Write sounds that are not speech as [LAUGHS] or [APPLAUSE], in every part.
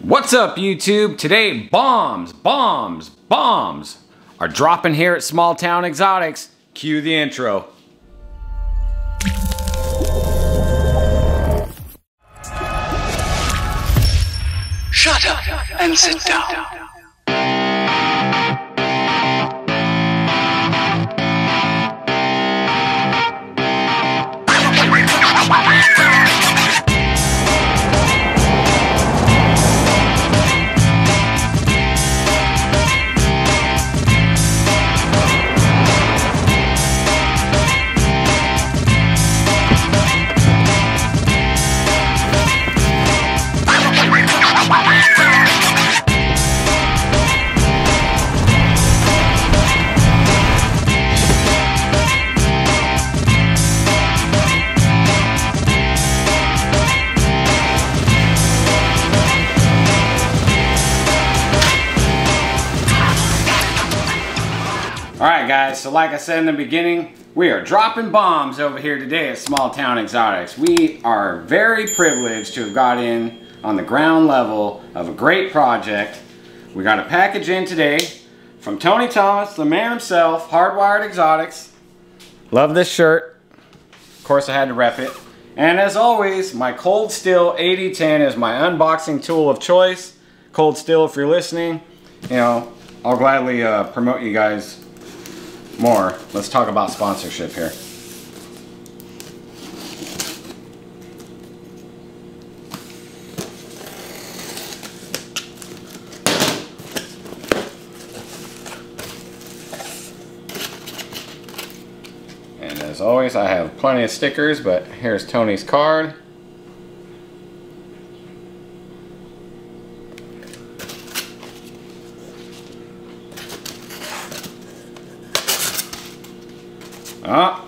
What's up YouTube? Today bombs, bombs, bombs are dropping here at Small Town Xotics. Cue the intro. Shut up and sit down. All right guys, so like I said in the beginning, we are dropping bombs over here today at Small Town Xotics. We are very privileged to have got in on the ground level of a great project. We got a package in today from Tony Thomas, the man himself, Hardwired Exotics. Love this shirt. Of course I had to rep it. And as always, my Cold Steel 8010 is my unboxing tool of choice. Cold Steel, if you're listening, you know, I'll gladly uh, promote you guys more. Let's talk about sponsorship here. And as always, I have plenty of stickers, but here's Tony's card. Oh,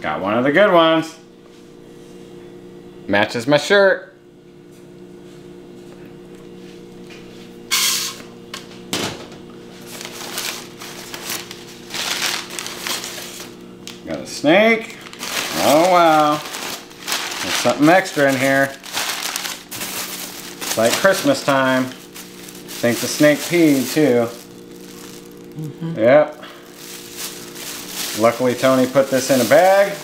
got one of the good ones. Matches my shirt. Got a snake. Oh wow. There's something extra in here. It's like Christmas time. I think the snake peed too. Mm-hmm. Yep. Luckily Tony put this in a bag.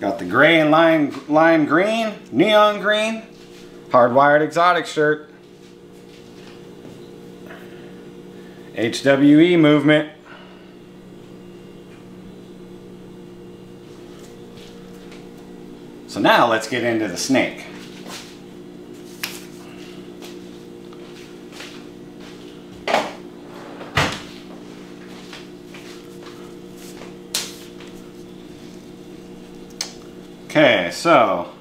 Got the gray and lime, lime green, neon green, hardwired exotic shirt. HWE movement. So now let's get into the snake. Okay, so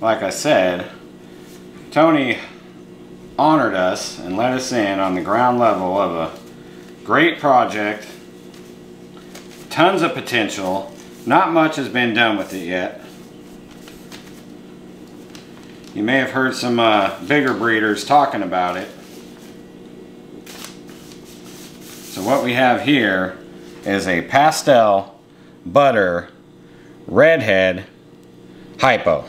like I said, Tony honored us and let us in on the ground level of a great project. Tons of potential. Not much has been done with it yet. You may have heard some uh, bigger breeders talking about it. So what we have here is a pastel butter redhead hypo.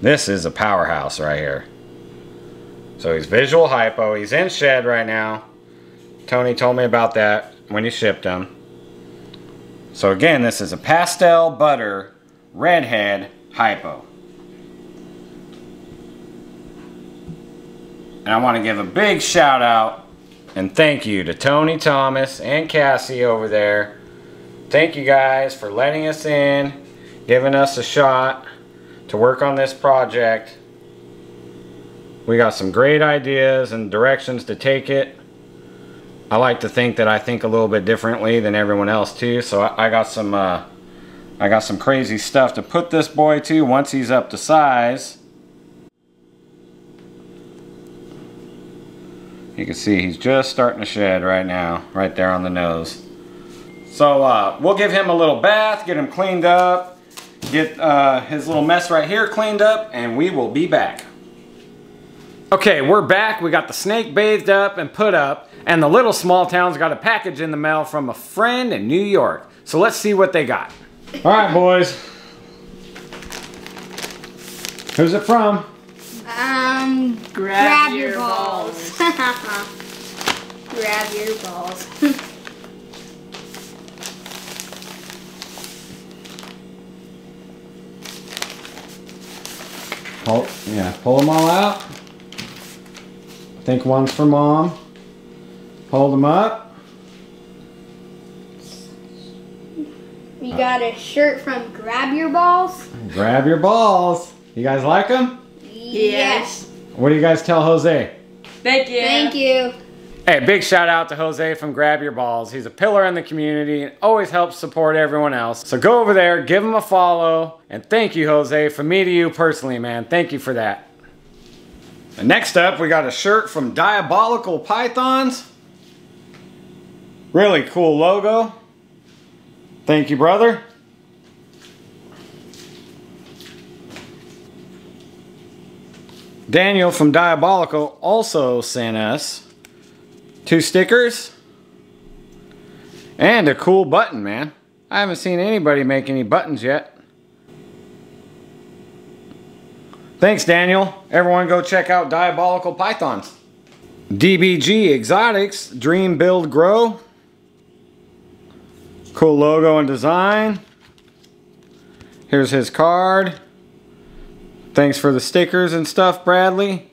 This is a powerhouse right here. So he's visual hypo. He's in shed right now. Tony told me about that when he shipped him. So again, this is a pastel butter redhead hypo. And I want to give a big shout out and thank you to Tony Thomas and Cassie over there. Thank you guys for letting us in, giving us a shot to work on this project. We got some great ideas and directions to take it. I like to think that I think a little bit differently than everyone else too. So I, I got some uh, I got some crazy stuff to put this boy to once he's up to size. You can see he's just starting to shed right now, right there on the nose. So uh, we'll give him a little bath, get him cleaned up, get uh, his little mess right here cleaned up, and we will be back. Okay, we're back. We got the snake bathed up and put up, and the little small town's got a package in the mail from a friend in New York. So let's see what they got. All right, boys. Who's it from? Um, Grab, grab, your, your balls. [LAUGHS] grab your balls. [LAUGHS] Pull, yeah, pull them all out. I think one's for mom. Hold them up. we got a shirt from Grab Your Balls. Grab your balls. You guys like them? Yes. What do you guys tell Jose? Thank you. Thank you. Hey, big shout out to Jose from Grab Your Balls. He's a pillar in the community and always helps support everyone else. So go over there, give him a follow, and thank you, Jose, from me to you personally, man. Thank you for that. And next up, we got a shirt from Diabolical Pythons. Really cool logo. Thank you, brother. Daniel from Diabolical also sent us two stickers and a cool button, man. I haven't seen anybody make any buttons yet. Thanks, Daniel. Everyone go check out Diabolical Pythons. DBG Exotics, Dream Build Grow. Cool logo and design. Here's his card. Thanks for the stickers and stuff, Bradley.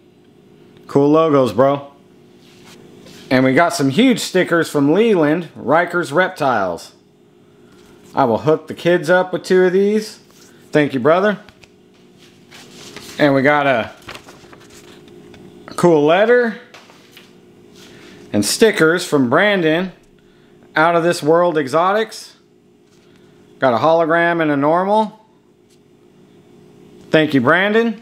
Cool logos, bro. And we got some huge stickers from Leland, Riker's Reptiles. I will hook the kids up with two of these. Thank you, brother. And we got a, cool letter and stickers from Brandon, Out of This World Exotics. Got a hologram and a normal. Thank you, Brandon.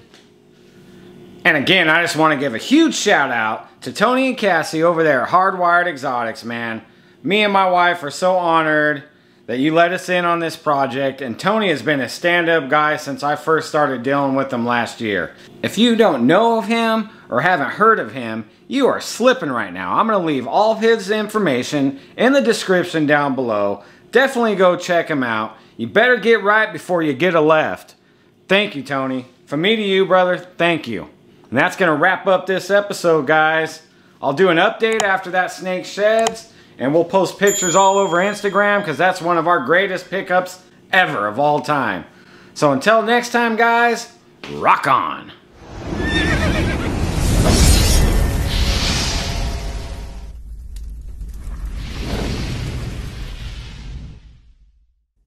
And again, I just want to give a huge shout out to Tony and Cassie over there Hardwired Exotics, man. Me and my wife are so honored that you let us in on this project, and Tony has been a stand-up guy since I first started dealing with him last year. If you don't know of him or haven't heard of him, you are slipping right now. I'm going to leave all of his information in the description down below. Definitely go check him out. You better get right before you get a left. Thank you, Tony. From me to you, brother, thank you. And that's going to wrap up this episode, guys. I'll do an update after that snake sheds, and we'll post pictures all over Instagram because that's one of our greatest pickups ever of all time. So until next time, guys, rock on.